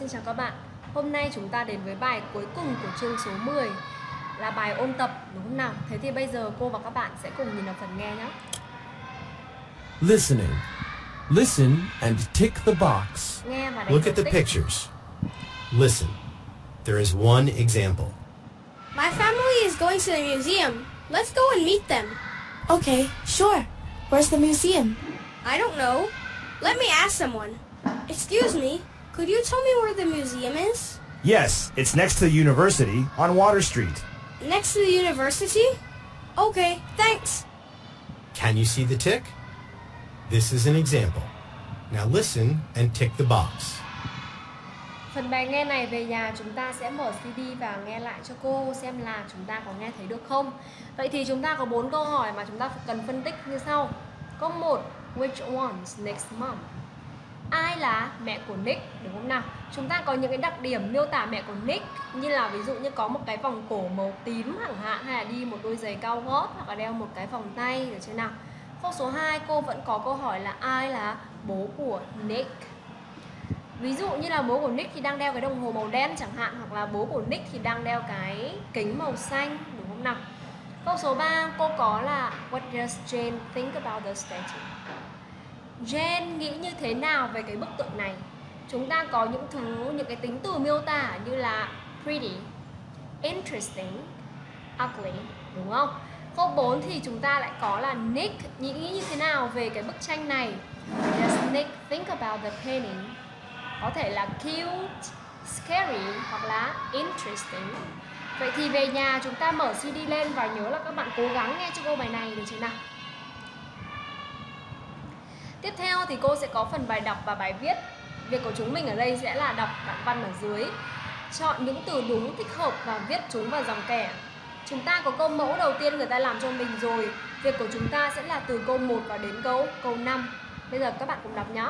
Xin chào các bạn Hôm nay chúng ta đến với bài cuối cùng của chương số 10 Là bài ôn tập đúng không nào? Thế thì bây giờ cô và các bạn sẽ cùng nhìn vào phần nghe nhé Listening. Listen and tick the box. Nghe và đánh Look at the tích. pictures. Listen. There is one example. My family is going to the museum. Let's go and meet them. Okay, sure. Where's the museum? I don't know. Let me ask someone. Excuse me, could you tell me where the museum is? Yes, it's next to the university on Water Street. Next to the university? Okay, thanks. Can you see the tick? This is an example. Now listen and tick the box. Phần bài nghe này về nhà chúng ta sẽ mở CD và nghe lại cho cô xem là chúng ta có nghe thấy được không. Vậy thì chúng ta có bốn câu hỏi mà chúng ta cần phân tích như sau. Câu 1, which one's Nick's mom? Ai là mẹ của Nick, đúng không nào? Chúng ta có những cái đặc điểm miêu tả mẹ của Nick như là ví dụ như có một cái vòng cổ màu tím chẳng hạn hay là đi một đôi giày cao gót hoặc là đeo một cái vòng tay được chưa nào? Câu số 2 cô vẫn có câu hỏi là ai là bố của Nick? Ví dụ như là bố của Nick thì đang đeo cái đồng hồ màu đen chẳng hạn Hoặc là bố của Nick thì đang đeo cái kính màu xanh Đúng không nào? Câu số 3 cô có là What does Jane think about the statue? Jane nghĩ như thế nào về cái bức tượng này? Chúng ta có những thứ, những cái tính từ miêu tả như là pretty, interesting, ugly, đúng không? Câu 4 thì chúng ta lại có là Nick nghĩ như thế nào về cái bức tranh này? Does Nick think about the painting? có thể là cute, scary hoặc là interesting. Vậy thì về nhà chúng ta mở CD lên và nhớ là các bạn cố gắng nghe cho câu bài này được chưa nào? Tiếp theo thì cô sẽ có phần bài đọc và bài viết. Việc của chúng mình ở đây sẽ là đọc đoạn văn ở dưới. Chọn những từ đúng thích hợp và viết chúng vào dòng kẻ. Chúng ta có câu mẫu đầu tiên người ta làm cho mình rồi. Việc của chúng ta sẽ là từ câu 1 và đến câu câu 5. Bây giờ các bạn cùng đọc nhé.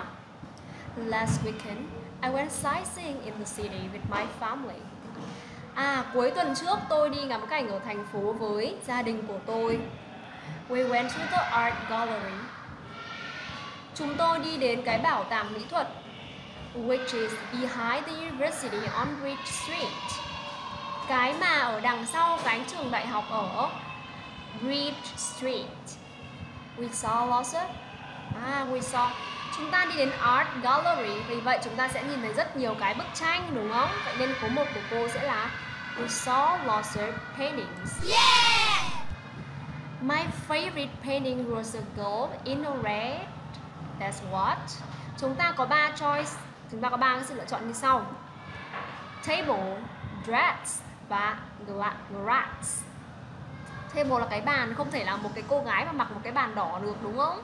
Last weekend, I went sightseeing in the city with my family. À, cuối tuần trước tôi đi ngắm cảnh ở thành phố với gia đình của tôi. We went to the art gallery. Chúng tôi đi đến cái bảo tàng mỹ thuật which is behind the university on Bridge Street. Cái mà ở đằng sau cánh trường đại học ở Bridge Street. We saw lots of À, we saw Chúng ta đi đến Art Gallery Vì vậy chúng ta sẽ nhìn thấy rất nhiều cái bức tranh đúng không? Vậy nên số 1 của cô sẽ là We saw lots of paintings My favorite painting was a girl in a red That's what Chúng ta có 3 choice Chúng ta có 3 cái sự lựa chọn như sau Table, dress và grass Table là cái bàn, không thể là một cái cô gái mà mặc một cái bàn đỏ được đúng không?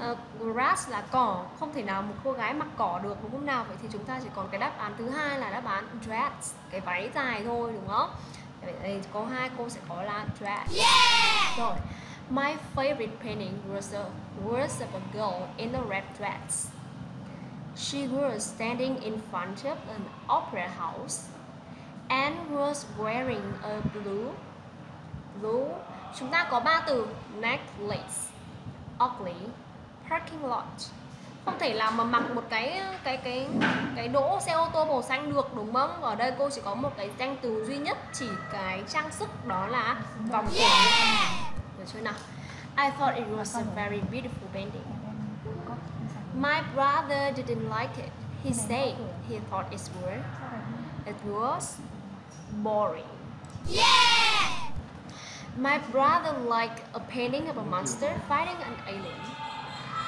Ờ, grass là cỏ, không thể nào một cô gái mặc cỏ được đúng không nào? Vậy thì chúng ta chỉ còn cái đáp án thứ hai là đáp án dress, cái váy dài thôi đúng không? Vậy đây câu hai cô sẽ có là dress. Rồi. My favorite painting was a, was of a girl in a red dress. She was standing in front of an opera house and was wearing a blue blue, chúng ta có ba từ, necklace, ugly, parking lot không thể làm mà mặc một cái cái cái cái đỗ xe ô tô màu xanh được, đúng không ở đây cô chỉ có một cái danh từ duy nhất, chỉ cái trang sức đó là vòng cổ Yeah! Chưa nào I thought it was a very beautiful painting My brother didn't like it. He said he thought it was it was boring. My brother liked a painting of a monster fighting an alien.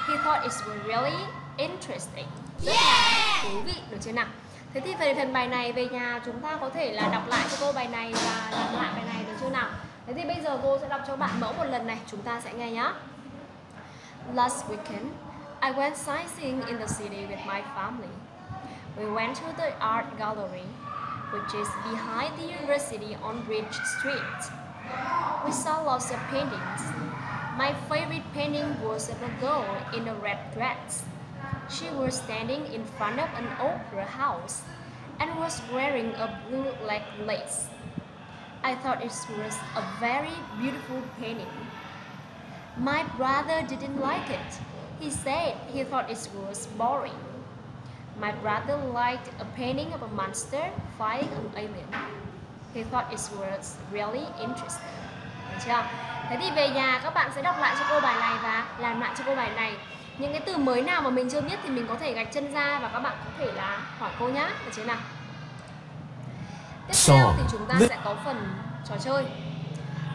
He thought it was really interesting. Rất là thú vị được chưa nào? Thế thì về phần bài này về nhà chúng ta có thể là đọc lại cho cô bài này và Thế thì bây giờ cô sẽ đọc cho bạn mẫu một lần này, chúng ta sẽ nghe nhá. Last weekend, I went sightseeing in the city with my family. We went to the art gallery, which is behind the university on Bridge Street. We saw lots of paintings. My favorite painting was of a girl in a red dress. She was standing in front of an opera house and was wearing a blue leg lace. I thought it was a very beautiful painting. My brother didn't like it. He said he thought it was boring. My brother liked a painting of a monster fighting an alien. He thought it was really interesting. Được chưa? Thế thì về nhà các bạn sẽ đọc lại cho cô bài này và làm lại cho cô bài này. Những cái từ mới nào mà mình chưa biết thì mình có thể gạch chân ra và các bạn có thể là hỏi cô nhá. Được chưa nào? Tiếp theo thì chúng ta sẽ có phần trò chơi.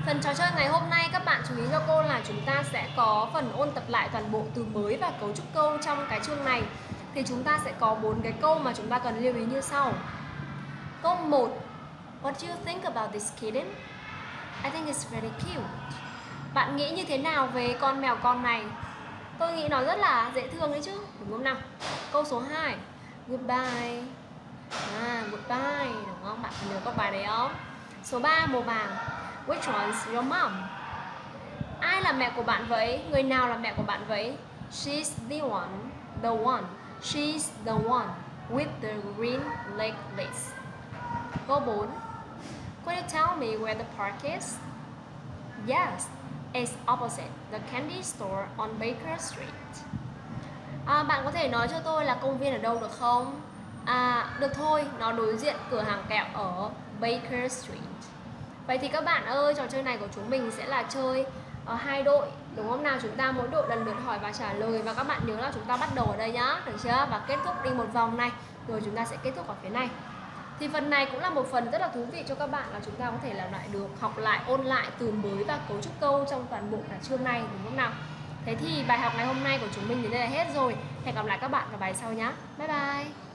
Phần trò chơi ngày hôm nay các bạn chú ý cho cô là chúng ta sẽ có phần ôn tập lại toàn bộ từ mới và cấu trúc câu trong cái chương này. Thì chúng ta sẽ có bốn cái câu mà chúng ta cần lưu ý như sau. Câu 1. What do you think about this kitten? I think it's very cute. Bạn nghĩ như thế nào về con mèo con này? Tôi nghĩ nó rất là dễ thương đấy chứ, đúng không nào? Câu số 2. Goodbye. À, goodbye, đúng không? Bạn nhớ câu bài đấy không? Số 3, màu vàng. Which one's your mom? Ai là mẹ của bạn vậy? Người nào là mẹ của bạn vậy? She's the one, the one. She's the one with the green legless. Câu 4. Could you tell me where the park is? Yes, it's opposite the candy store on Baker Street. À, bạn có thể nói cho tôi là công viên ở đâu được không? À, được thôi, nó đối diện cửa hàng kẹo ở Baker Street. Vậy thì các bạn ơi, trò chơi này của chúng mình sẽ là chơi ở hai đội đúng không nào? Chúng ta mỗi đội lần lượt hỏi và trả lời và các bạn nhớ là chúng ta bắt đầu ở đây nhá được chưa? Và kết thúc đi một vòng này rồi chúng ta sẽ kết thúc ở phía này. Thì phần này cũng là một phần rất là thú vị cho các bạn là chúng ta có thể làm lại được học lại ôn lại từ mới và cấu trúc câu trong toàn bộ cả chương này đúng không nào? Thế thì bài học ngày hôm nay của chúng mình đến đây là hết rồi. Hẹn gặp lại các bạn vào bài sau nhé bye bye!